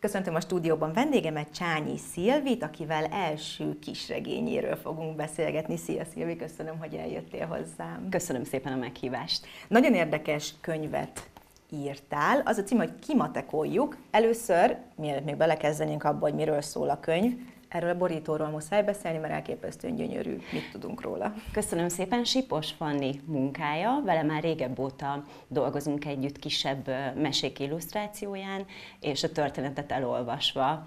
Köszöntöm a stúdióban vendégemet, Csányi Szilvit, akivel első kisregényéről fogunk beszélgetni. Szia Szilvi, köszönöm, hogy eljöttél hozzám. Köszönöm szépen a meghívást. Nagyon érdekes könyvet írtál. Az a cím, hogy kimatekoljuk. Először, mielőtt még belekezdenénk abba, hogy miről szól a könyv, Erről a borítóról muszáj beszélni, mert elképesztően gyönyörű. Mit tudunk róla? Köszönöm szépen. Sipos Fanni munkája. Vele már régebb óta dolgozunk együtt kisebb mesék illusztrációján, és a történetet elolvasva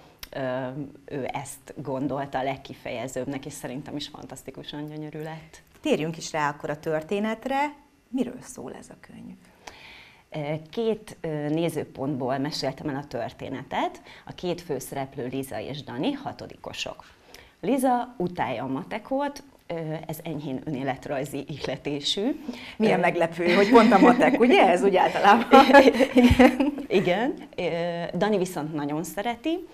ő ezt gondolta a legkifejezőbbnek, és szerintem is fantasztikusan gyönyörű lett. Térjünk is rá akkor a történetre. Miről szól ez a könyv? Két nézőpontból meséltem el a történetet. A két főszereplő Liza és Dani, hatodikosok. Liza utálja a matekot, ez enyhén önéletrajzi ihletésű. Milyen meglepő, hogy pont a matek, ugye? Ez úgy általában. Igen. Dani viszont nagyon szereti,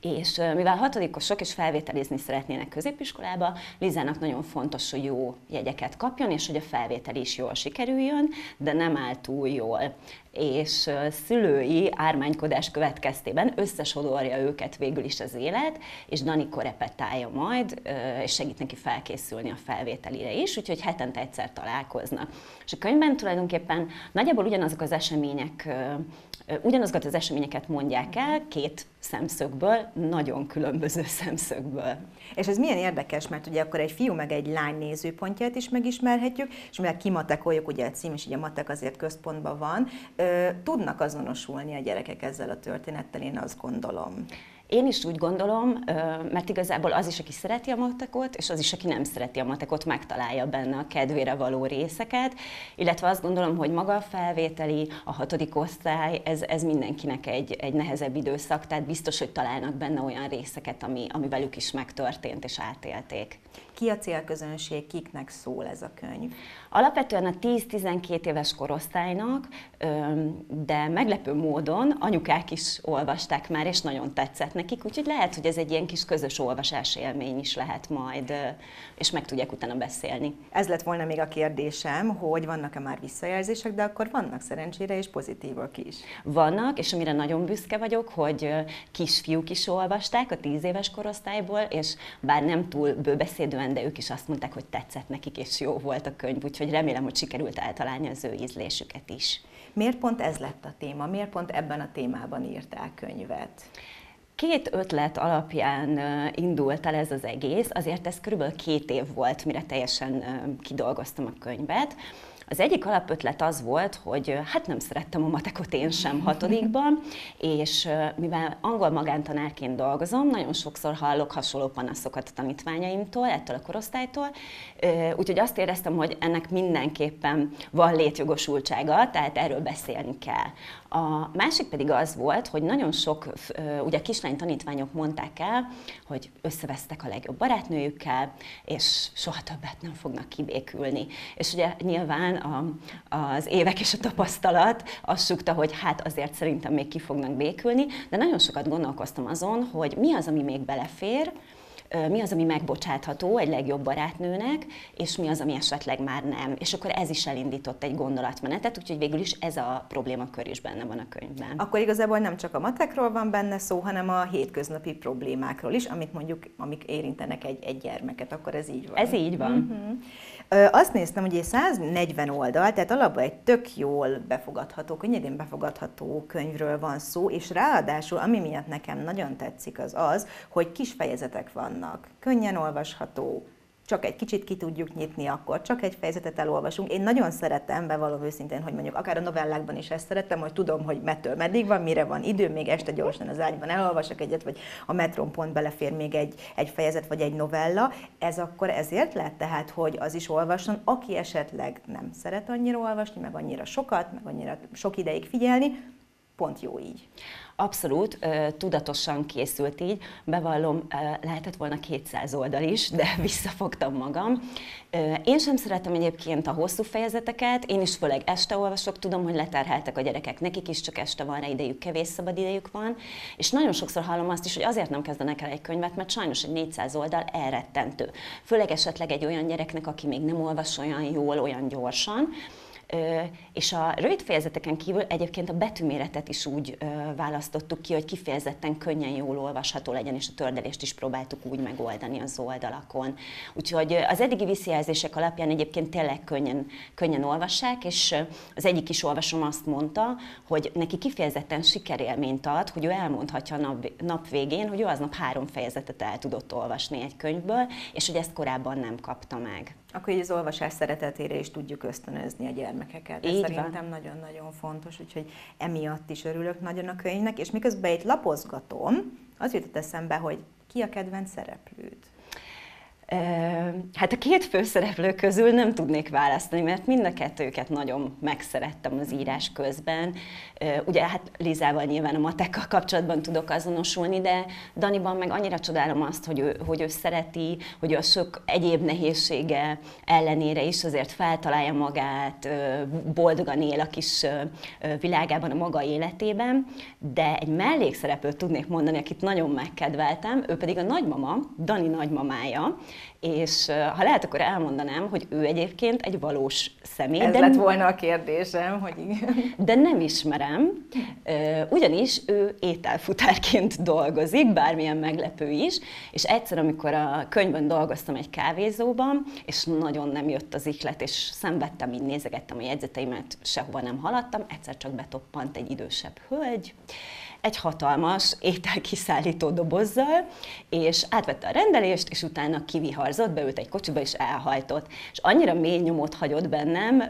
és mivel hatodikosok és felvételizni szeretnének középiskolába, Lizának nagyon fontos, hogy jó jegyeket kapjon, és hogy a felvétel is jól sikerüljön, de nem áll túl jól és szülői ármánykodás következtében összesodorja őket végül is az élet, és Dani korepetálja majd, és segít neki felkészülni a felvételire is, úgyhogy hetente egyszer találkoznak. És a könyvben tulajdonképpen nagyjából ugyanazok az események, ugyanazokat az eseményeket mondják el, két szemszögből, nagyon különböző szemszögből. És ez milyen érdekes, mert ugye akkor egy fiú meg egy lány nézőpontját is megismerhetjük, és mivel kimatekoljuk, ugye a cím is, ugye a matek azért központban van, tudnak azonosulni a gyerekek ezzel a történettel, én azt gondolom. Én is úgy gondolom, mert igazából az is, aki szereti a matekot, és az is, aki nem szereti a matekot, megtalálja benne a kedvére való részeket, illetve azt gondolom, hogy maga a felvételi, a hatodik osztály, ez, ez mindenkinek egy, egy nehezebb időszak, tehát biztos, hogy találnak benne olyan részeket, ami, ami velük is megtörtént és átélték. Ki a célközönség, kiknek szól ez a könyv? Alapvetően a 10-12 éves korosztálynak, de meglepő módon anyukák is olvasták már, és nagyon tetszett nekik, úgyhogy lehet, hogy ez egy ilyen kis közös olvasás élmény is lehet majd, és meg tudják utána beszélni. Ez lett volna még a kérdésem, hogy vannak-e már visszajelzések, de akkor vannak szerencsére és pozitívak is. Vannak, és amire nagyon büszke vagyok, hogy kisfiúk is olvasták a 10 éves korosztályból, és bár nem túl bőbeszédően, de ők is azt mondták, hogy tetszett nekik, és jó volt a könyv, úgyhogy remélem, hogy sikerült eltalálni az ő ízlésüket is. Miért pont ez lett a téma? Miért pont ebben a témában írták könyvet? Két ötlet alapján indult el ez az egész, azért ez körülbelül két év volt, mire teljesen kidolgoztam a könyvet. Az egyik alapötlet az volt, hogy hát nem szerettem a matekot én sem hatodikban, és mivel angol magántanárként dolgozom, nagyon sokszor hallok hasonló panaszokat a tanítványaimtól, ettől a korosztálytól, úgyhogy azt éreztem, hogy ennek mindenképpen van létjogosultsága, tehát erről beszélni kell. A másik pedig az volt, hogy nagyon sok, ugye kislány tanítványok mondták el, hogy összevesztek a legjobb barátnőjükkel, és soha többet nem fognak kibékülni. És ugye nyilván a, az évek és a tapasztalat azt sukta, hogy hát azért szerintem még ki fognak békülni, de nagyon sokat gondolkoztam azon, hogy mi az, ami még belefér, mi az, ami megbocsátható egy legjobb barátnőnek, és mi az, ami esetleg már nem. És akkor ez is elindított egy gondolatmenetet, úgyhogy végül is ez a problémakör is benne van a könyvben. Akkor igazából nem csak a matekról van benne szó, hanem a hétköznapi problémákról is, amit mondjuk, amik érintenek egy, egy gyermeket, akkor ez így van. Ez így van. Uh-huh. Azt néztem, hogy egy 140 oldal, tehát alapban egy tök jól befogadható, könnyedén befogadható könyvről van szó, és ráadásul, ami miatt nekem nagyon tetszik, az az, hogy kis fejezetek vannak, könnyen olvasható, csak egy kicsit ki tudjuk nyitni, akkor csak egy fejezetet elolvasunk. Én nagyon szeretem, bevallom őszintén, hogy mondjuk akár a novellákban is ezt szeretem, hogy tudom, hogy mettől meddig van, mire van idő, még este gyorsan az ágyban elolvasok egyet, vagy a metron pont belefér még egy, egy fejezet, vagy egy novella. Ez akkor ezért lehet tehát, hogy az is olvasson, aki esetleg nem szeret annyira olvasni, meg annyira sokat, meg annyira sok ideig figyelni, pont jó így. Abszolút, tudatosan készült így, bevallom, lehetett volna 200 oldal is, de visszafogtam magam. Én sem szeretem egyébként a hosszú fejezeteket, én is főleg este olvasok, tudom, hogy leterheltek a gyerekek, nekik is csak este van rá idejük, kevés szabad idejük van, és nagyon sokszor hallom azt is, hogy azért nem kezdenek el egy könyvet, mert sajnos egy 400 oldal elrettentő. Főleg esetleg egy olyan gyereknek, aki még nem olvas olyan jól, olyan gyorsan, És a rövid fejezeteken kívül egyébként a betűméretet is úgy választottuk ki, hogy kifejezetten könnyen jól olvasható legyen, és a tördelést is próbáltuk úgy megoldani az oldalakon. Úgyhogy az eddigi visszajelzések alapján egyébként tényleg könnyen, könnyen olvassák, és az egyik is olvasom azt mondta, hogy neki kifejezetten sikerélményt ad, hogy ő elmondhatja a nap, nap végén, hogy ő aznap három fejezetet el tudott olvasni egy könyvből, és hogy ezt korábban nem kapta meg. Akkor így az olvasás szeretetére is tudjuk ösztönözni a gyermekeket. Ez így szerintem nagyon-nagyon fontos, úgyhogy emiatt is örülök nagyon a könyvnek, és miközben itt lapozgatom, az jutott eszembe, hogy ki a kedvenc szereplőd? Hát a két főszereplő közül nem tudnék választani, mert mind a kettőket nagyon megszerettem az írás közben. Ugye hát Lizával nyilván a matekkal kapcsolatban tudok azonosulni, de Daniban meg annyira csodálom azt, hogy ő, hogy ő szereti, hogy a sok egyéb nehézsége ellenére is azért feltalálja magát, boldogan él a kis világában, a maga életében, de egy mellékszereplőt tudnék mondani, akit nagyon megkedveltem, ő pedig a nagymama, Dani nagymamája, és ha lehet, akkor elmondanám, hogy ő egyébként egy valós személy. Ez de lett volna a kérdésem, hogy igen. De nem ismerem, ugyanis ő ételfutárként dolgozik, bármilyen meglepő is, és egyszer, amikor a könyvben dolgoztam egy kávézóban, és nagyon nem jött az iklet, és szenvedtem, így nézegettem a jegyzeteimet, sehova nem haladtam, egyszer csak betoppant egy idősebb hölgy, egy hatalmas ételkiszállító dobozzal, és átvette a rendelést, és utána kiviharzott, beült egy kocsiba, és elhajtott. És annyira mély nyomot hagyott bennem,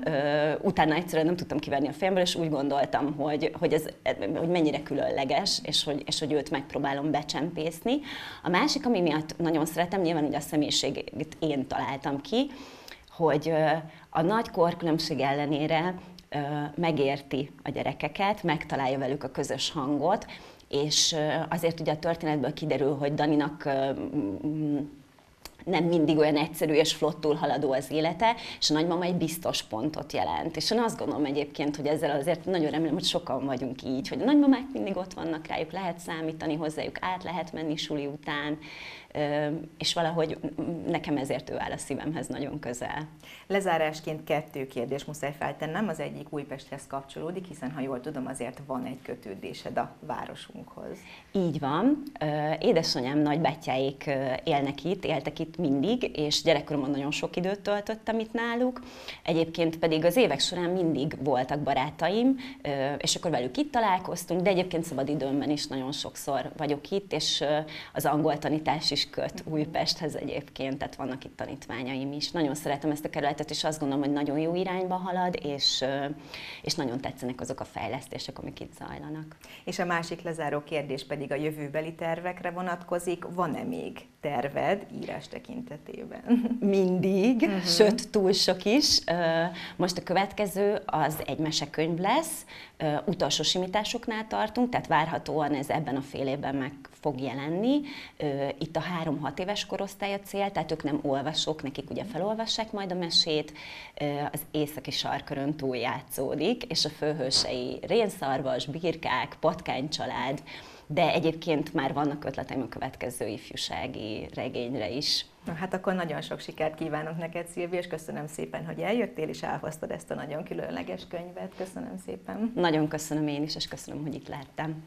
utána egyszerűen nem tudtam kivenni a fejemből, és úgy gondoltam, hogy, hogy, ez, hogy mennyire különleges, és hogy, és hogy őt megpróbálom becsempészni. A másik, ami miatt nagyon szeretem, nyilván ugye a személyiségét én találtam ki, hogy a nagy korkülönbség ellenére megérti a gyerekeket, megtalálja velük a közös hangot, és azért ugye a történetből kiderül, hogy Daninak nem mindig olyan egyszerű és flottul haladó az élete, és a nagymama egy biztos pontot jelent. És én azt gondolom egyébként, hogy ezzel azért nagyon remélem, hogy sokan vagyunk így, hogy a nagymamák mindig ott vannak rájuk, lehet számítani hozzájuk, át lehet menni suli után, és valahogy nekem ezért ő áll a szívemhez nagyon közel. Lezárásként kettő kérdés muszáj feltennem, az egyik Újpesthez kapcsolódik, hiszen ha jól tudom, azért van egy kötődésed a városunkhoz. Így van. Édesanyám nagybátyáik élnek itt, éltek itt mindig, és gyerekkoromban nagyon sok időt töltöttem itt náluk. Egyébként pedig az évek során mindig voltak barátaim, és akkor velük itt találkoztunk, de egyébként szabadidőmben is nagyon sokszor vagyok itt, és az angol tanítás is köt Újpesthez egyébként, tehát vannak itt tanítványaim is. Nagyon szeretem ezt a kerületet, és azt gondolom, hogy nagyon jó irányba halad, és, és nagyon tetszenek azok a fejlesztések, amik itt zajlanak. És a másik lezáró kérdés pedig a jövőbeli tervekre vonatkozik. Van-e még terved írás tekintetében? Mindig, uh-huh. sőt túl sok is. Most a következő az egy mesekönyv lesz, utolsó simításoknál tartunk, tehát várhatóan ez ebben a fél évben meg fog jelenni. Itt a három-hat éves korosztály a cél, tehát ők nem olvasók, nekik ugye felolvassák majd a mesét. Az északi sarkörön túl játszódik, és a főhősei rénszarvas, birkák, patkánycsalád, de egyébként már vannak ötleteim a következő ifjúsági regényre is. Na, hát akkor nagyon sok sikert kívánok neked, Szilvi, és köszönöm szépen, hogy eljöttél, és elhoztad ezt a nagyon különleges könyvet. Köszönöm szépen. Nagyon köszönöm én is, és köszönöm, hogy itt láttam.